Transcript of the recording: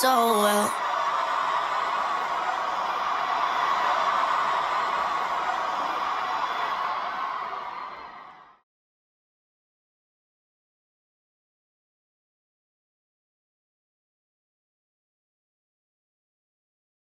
so well.